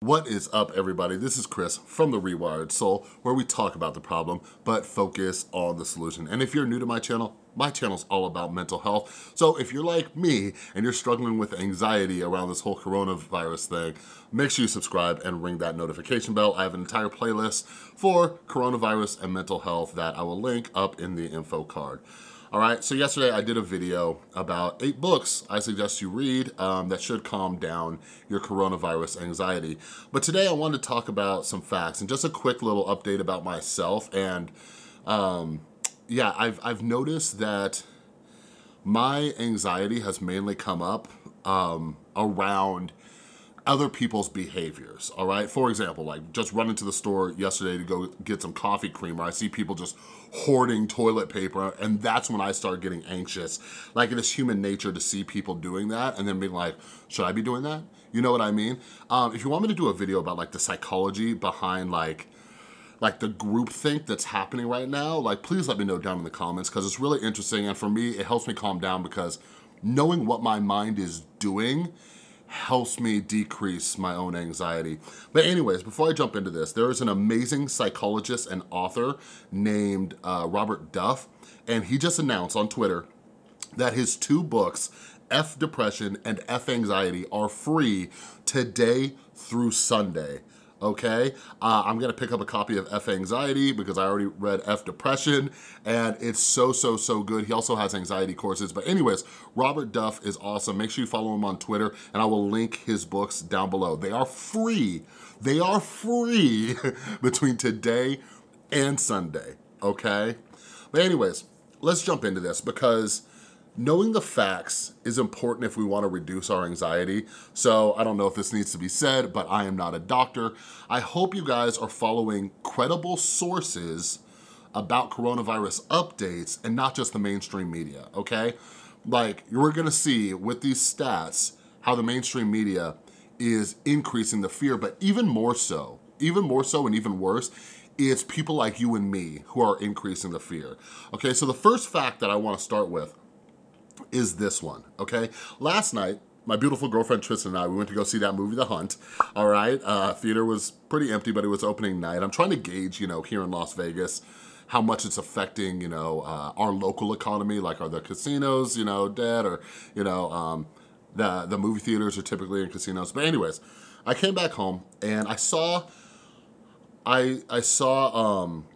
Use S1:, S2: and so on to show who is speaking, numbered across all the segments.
S1: What is up everybody? This is Chris from The Rewired Soul where we talk about the problem but focus on the solution. And if you're new to my channel, my channel's all about mental health. So if you're like me and you're struggling with anxiety around this whole coronavirus thing, make sure you subscribe and ring that notification bell. I have an entire playlist for coronavirus and mental health that I will link up in the info card. All right, so yesterday I did a video about eight books I suggest you read um, that should calm down your coronavirus anxiety. But today I wanted to talk about some facts and just a quick little update about myself. And um, yeah, I've, I've noticed that my anxiety has mainly come up um, around other people's behaviors, all right? For example, like just running to the store yesterday to go get some coffee creamer, I see people just hoarding toilet paper and that's when I start getting anxious. Like it is human nature to see people doing that and then being like, should I be doing that? You know what I mean? Um, if you want me to do a video about like the psychology behind like, like the group think that's happening right now, like please let me know down in the comments because it's really interesting and for me, it helps me calm down because knowing what my mind is doing helps me decrease my own anxiety. But anyways, before I jump into this, there is an amazing psychologist and author named uh, Robert Duff, and he just announced on Twitter that his two books, F Depression and F Anxiety, are free today through Sunday okay? Uh, I'm gonna pick up a copy of F Anxiety because I already read F Depression and it's so, so, so good. He also has anxiety courses. But anyways, Robert Duff is awesome. Make sure you follow him on Twitter and I will link his books down below. They are free. They are free between today and Sunday, okay? But anyways, let's jump into this because Knowing the facts is important if we wanna reduce our anxiety. So I don't know if this needs to be said, but I am not a doctor. I hope you guys are following credible sources about coronavirus updates and not just the mainstream media, okay? Like, you're gonna see with these stats how the mainstream media is increasing the fear, but even more so, even more so and even worse, it's people like you and me who are increasing the fear. Okay, so the first fact that I wanna start with is this one, okay? Last night, my beautiful girlfriend Tristan and I, we went to go see that movie, The Hunt, all right? Uh, theater was pretty empty, but it was opening night. I'm trying to gauge, you know, here in Las Vegas, how much it's affecting, you know, uh, our local economy, like are the casinos, you know, dead or, you know, um, the, the movie theaters are typically in casinos. But anyways, I came back home and I saw, I, I saw um,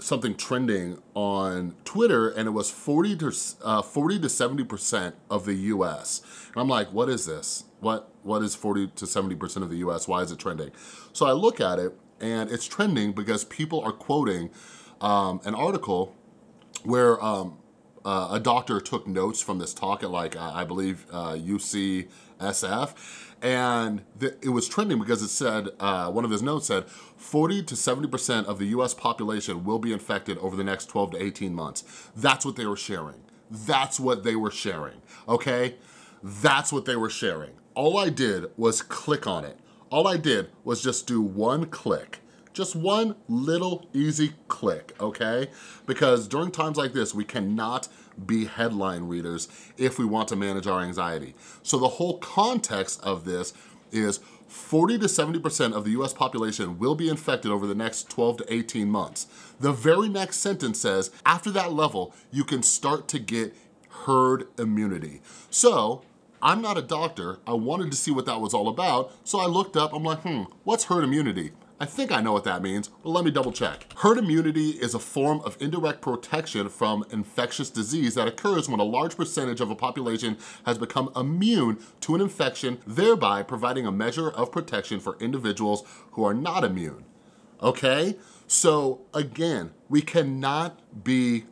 S1: something trending on Twitter and it was 40 to uh, 40 to 70% of the US. And I'm like, what is this? What what is 40 to 70% of the US? Why is it trending? So I look at it and it's trending because people are quoting um, an article where um, uh, a doctor took notes from this talk at like, uh, I believe uh, UCSF and it was trending because it said, uh, one of his notes said, 40 to 70% of the US population will be infected over the next 12 to 18 months. That's what they were sharing. That's what they were sharing, okay? That's what they were sharing. All I did was click on it. All I did was just do one click just one little easy click, okay? Because during times like this, we cannot be headline readers if we want to manage our anxiety. So the whole context of this is 40 to 70% of the US population will be infected over the next 12 to 18 months. The very next sentence says, after that level, you can start to get herd immunity. So I'm not a doctor. I wanted to see what that was all about. So I looked up, I'm like, hmm, what's herd immunity? I think I know what that means, but let me double check. Herd immunity is a form of indirect protection from infectious disease that occurs when a large percentage of a population has become immune to an infection, thereby providing a measure of protection for individuals who are not immune, okay? So again, we cannot be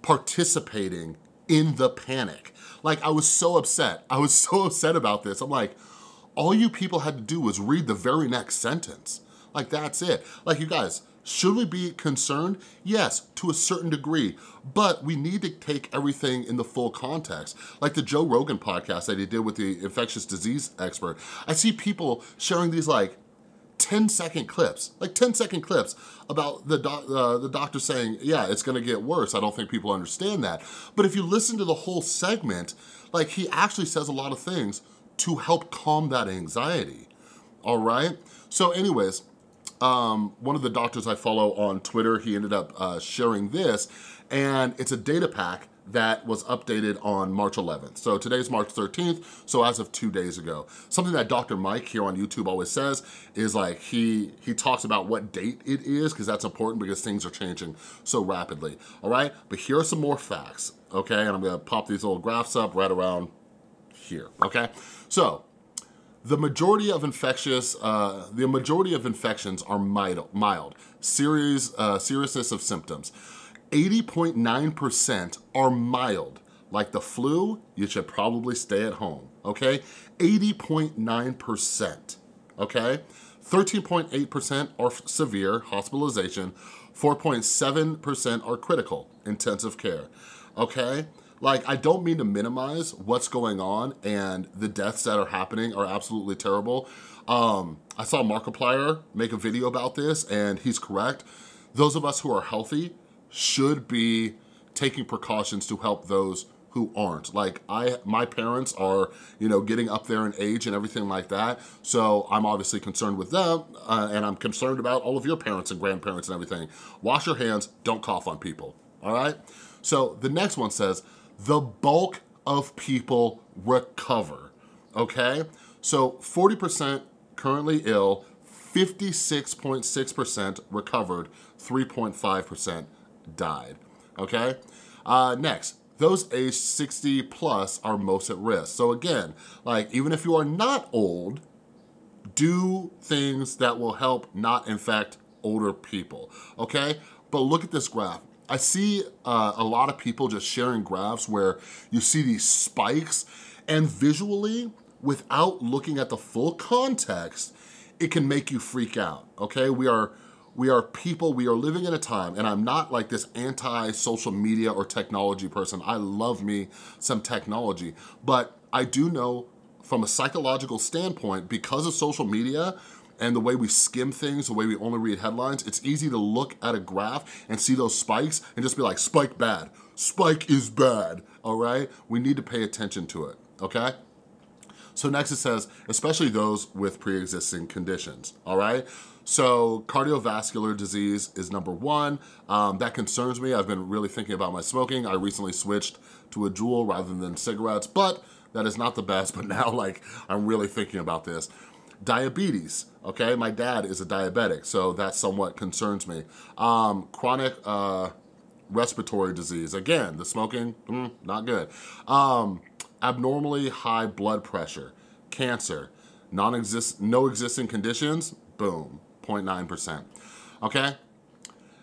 S1: participating in the panic. Like I was so upset. I was so upset about this. I'm like, all you people had to do was read the very next sentence. Like that's it. Like you guys, should we be concerned? Yes, to a certain degree, but we need to take everything in the full context. Like the Joe Rogan podcast that he did with the infectious disease expert. I see people sharing these like 10 second clips, like 10 second clips about the, doc, uh, the doctor saying, yeah, it's gonna get worse. I don't think people understand that. But if you listen to the whole segment, like he actually says a lot of things to help calm that anxiety all right? So anyways, um, one of the doctors I follow on Twitter, he ended up uh, sharing this, and it's a data pack that was updated on March 11th. So today's March 13th, so as of two days ago. Something that Dr. Mike here on YouTube always says is like, he, he talks about what date it is, because that's important because things are changing so rapidly, all right? But here are some more facts, okay? And I'm gonna pop these little graphs up right around here, okay? So, the majority of infectious, uh, the majority of infections are mild, mild serious, uh, seriousness of symptoms. 80.9% are mild. Like the flu, you should probably stay at home, okay? 80.9%, okay? 13.8% are severe, hospitalization. 4.7% are critical, intensive care, okay? Like, I don't mean to minimize what's going on and the deaths that are happening are absolutely terrible. Um, I saw Markiplier make a video about this and he's correct. Those of us who are healthy should be taking precautions to help those who aren't. Like I, my parents are, you know, getting up there in age and everything like that. So I'm obviously concerned with them uh, and I'm concerned about all of your parents and grandparents and everything. Wash your hands, don't cough on people, all right? So the next one says, the bulk of people recover, okay? So 40% currently ill, 56.6% recovered, 3.5% died, okay? Uh, next, those aged 60 plus are most at risk. So again, like even if you are not old, do things that will help not infect older people, okay? But look at this graph. I see uh, a lot of people just sharing graphs where you see these spikes and visually, without looking at the full context, it can make you freak out, okay? We are we are people, we are living in a time, and I'm not like this anti-social media or technology person. I love me some technology, but I do know from a psychological standpoint, because of social media, and the way we skim things, the way we only read headlines, it's easy to look at a graph and see those spikes and just be like, spike bad, spike is bad, all right? We need to pay attention to it, okay? So next it says, especially those with pre-existing conditions, all right? So cardiovascular disease is number one. Um, that concerns me. I've been really thinking about my smoking. I recently switched to a Juul rather than cigarettes, but that is not the best, but now like I'm really thinking about this. Diabetes, okay? My dad is a diabetic, so that somewhat concerns me. Um, chronic uh, respiratory disease, again, the smoking, mm, not good. Um, abnormally high blood pressure, cancer, non-exist, no existing conditions, boom, 0.9%, okay?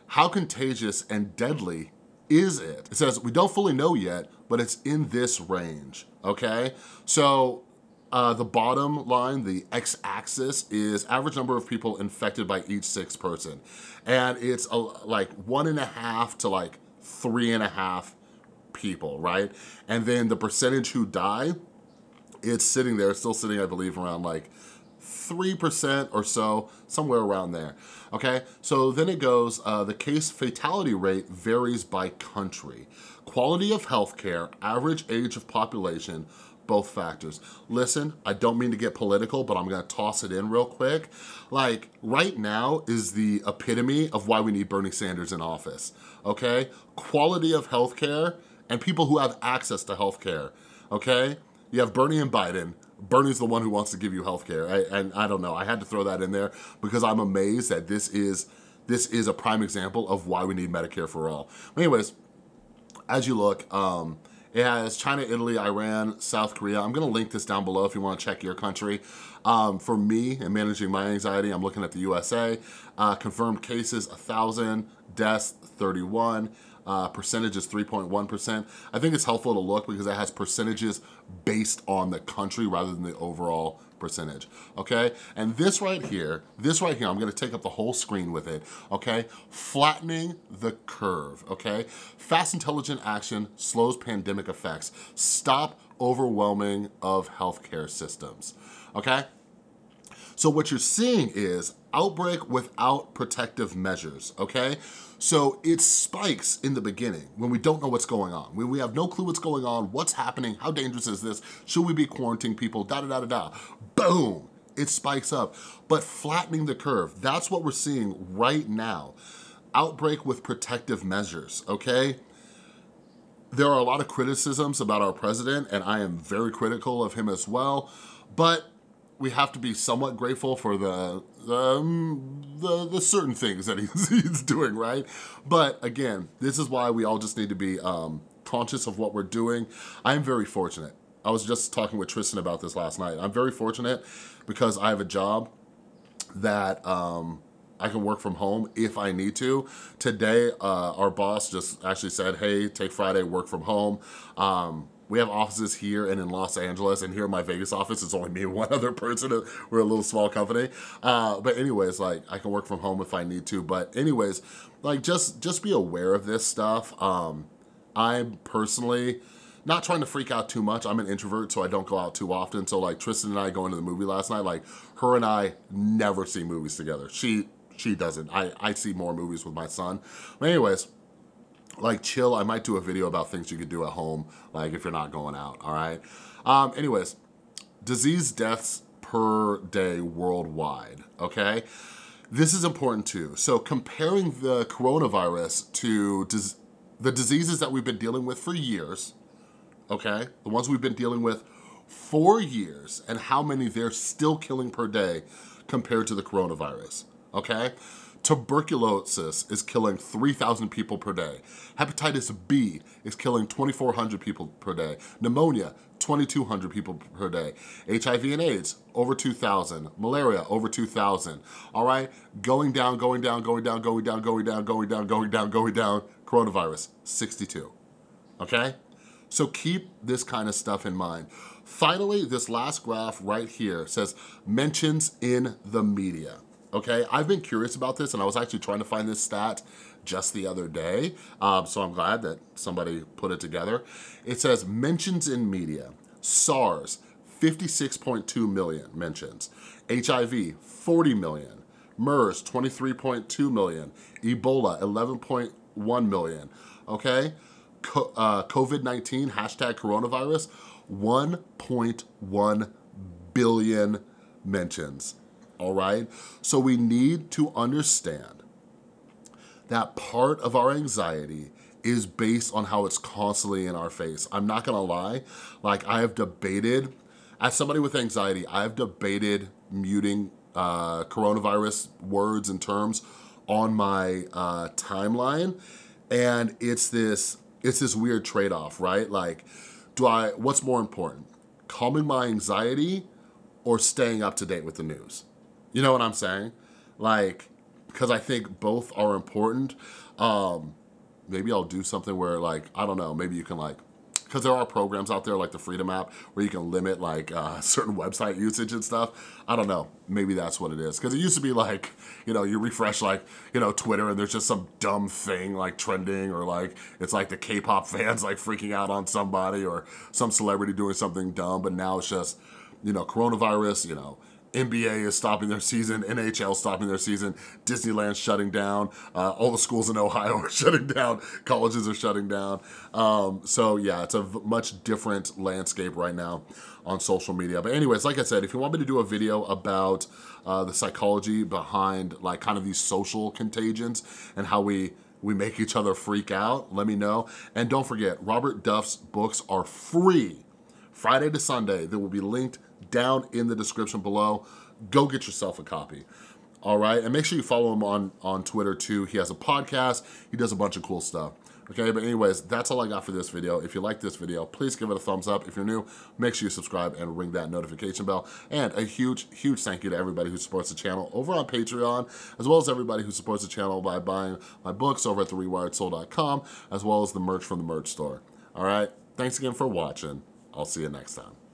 S1: How contagious and deadly is it? It says, we don't fully know yet, but it's in this range, okay? So uh, the bottom line, the x-axis, is average number of people infected by each six person. And it's a, like one and a half to like three and a half people, right? And then the percentage who die, it's sitting there, still sitting, I believe, around like 3% or so, somewhere around there, okay? So then it goes, uh, the case fatality rate varies by country. Quality of healthcare, average age of population, both factors. Listen, I don't mean to get political, but I'm gonna toss it in real quick. Like, right now is the epitome of why we need Bernie Sanders in office, okay? Quality of healthcare and people who have access to healthcare, okay? You have Bernie and Biden, Bernie's the one who wants to give you healthcare. I, and I don't know, I had to throw that in there because I'm amazed that this is this is a prime example of why we need Medicare for all. Anyways, as you look, um, it has China, Italy, Iran, South Korea. I'm gonna link this down below if you wanna check your country. Um, for me and managing my anxiety, I'm looking at the USA. Uh, confirmed cases, 1,000, deaths, 31 uh, percentage is 3.1%. I think it's helpful to look because it has percentages based on the country rather than the overall percentage, okay? And this right here, this right here, I'm gonna take up the whole screen with it, okay? Flattening the curve, okay? Fast, intelligent action slows pandemic effects. Stop overwhelming of healthcare systems, okay? So what you're seeing is outbreak without protective measures, okay? So it spikes in the beginning when we don't know what's going on, when we have no clue what's going on, what's happening, how dangerous is this, should we be quarantining people, da da da da da. Boom, it spikes up. But flattening the curve, that's what we're seeing right now. Outbreak with protective measures, okay? There are a lot of criticisms about our president, and I am very critical of him as well, but we have to be somewhat grateful for the um, the, the certain things that he's, he's doing, right? But again, this is why we all just need to be um, conscious of what we're doing. I'm very fortunate. I was just talking with Tristan about this last night. I'm very fortunate because I have a job that um, I can work from home if I need to. Today, uh, our boss just actually said, hey, take Friday, work from home. Um, we have offices here and in Los Angeles, and here in my Vegas office, it's only me and one other person. We're a little small company. Uh, but anyways, like I can work from home if I need to. But anyways, like just just be aware of this stuff. Um, I'm personally not trying to freak out too much. I'm an introvert, so I don't go out too often. So like Tristan and I going to the movie last night, like her and I never see movies together. She she doesn't. I, I see more movies with my son. But anyways, like chill. I might do a video about things you could do at home, like if you're not going out, all right? Um, anyways, disease deaths per day worldwide, okay? This is important too. So comparing the coronavirus to dis the diseases that we've been dealing with for years, okay? The ones we've been dealing with for years and how many they're still killing per day compared to the coronavirus, okay? Tuberculosis is killing 3,000 people per day. Hepatitis B is killing 2,400 people per day. Pneumonia, 2,200 people per day. HIV and AIDS, over 2,000. Malaria, over 2,000. All right? Going down, going down, going down, going down, going down, going down, going down, going down. Coronavirus, 62. Okay? So keep this kind of stuff in mind. Finally, this last graph right here says mentions in the media okay? I've been curious about this and I was actually trying to find this stat just the other day, um, so I'm glad that somebody put it together. It says mentions in media, SARS, 56.2 million mentions, HIV, 40 million, MERS, 23.2 million, Ebola, 11.1 million, okay? Co uh, COVID-19, hashtag coronavirus, 1.1 billion mentions all right? So we need to understand that part of our anxiety is based on how it's constantly in our face. I'm not gonna lie, like I have debated, as somebody with anxiety, I've debated muting uh, coronavirus words and terms on my uh, timeline, and it's this, it's this weird trade-off, right? Like, do I, what's more important? Calming my anxiety or staying up to date with the news? You know what I'm saying? Like, because I think both are important. Um, maybe I'll do something where like, I don't know, maybe you can like, because there are programs out there like the Freedom app where you can limit like uh, certain website usage and stuff. I don't know, maybe that's what it is. Because it used to be like, you know, you refresh like, you know, Twitter and there's just some dumb thing like trending or like, it's like the K-pop fans like freaking out on somebody or some celebrity doing something dumb. But now it's just, you know, coronavirus, you know, NBA is stopping their season, NHL stopping their season, Disneyland shutting down, uh, all the schools in Ohio are shutting down, colleges are shutting down. Um, so yeah, it's a much different landscape right now on social media. But anyways, like I said, if you want me to do a video about uh, the psychology behind like kind of these social contagions and how we we make each other freak out, let me know. And don't forget, Robert Duff's books are free Friday to Sunday. They will be linked down in the description below. Go get yourself a copy. All right, and make sure you follow him on, on Twitter too. He has a podcast, he does a bunch of cool stuff. Okay, but anyways, that's all I got for this video. If you like this video, please give it a thumbs up. If you're new, make sure you subscribe and ring that notification bell. And a huge, huge thank you to everybody who supports the channel over on Patreon, as well as everybody who supports the channel by buying my books over at therewiredsoul.com, as well as the merch from the merch store. All right, thanks again for watching. I'll see you next time.